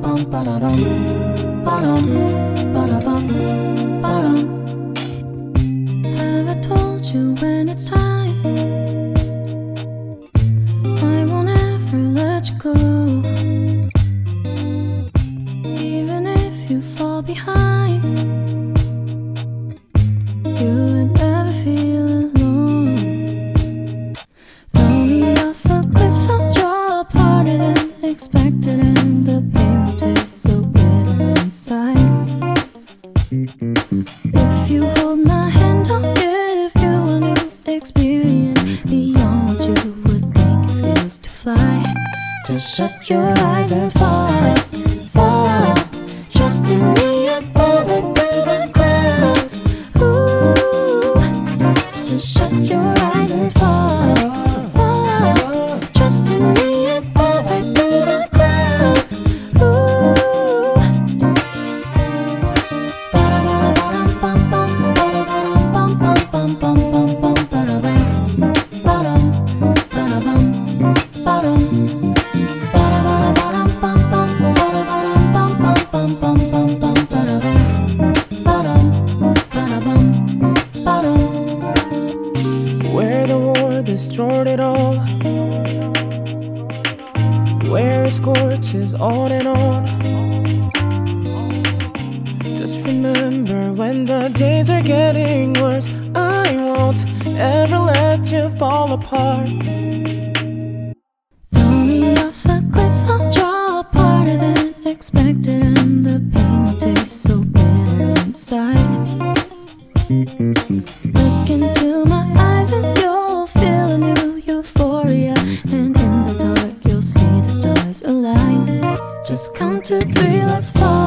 ba-da-bum, ba-dum, ba-da-bum, ba-dum. Have I told you when it's time? I won't ever let you go. Shut your eyes and fall, fall. Trust in me and fall right through the clouds. Ooh, Just shut your eyes and fall, all. Where it scorches on and on. Just remember when the days are getting worse, I won't ever let you fall apart. Me off a cliff, I'll draw harder than expected, and the pain will taste so bitter inside. two, three, let's fall.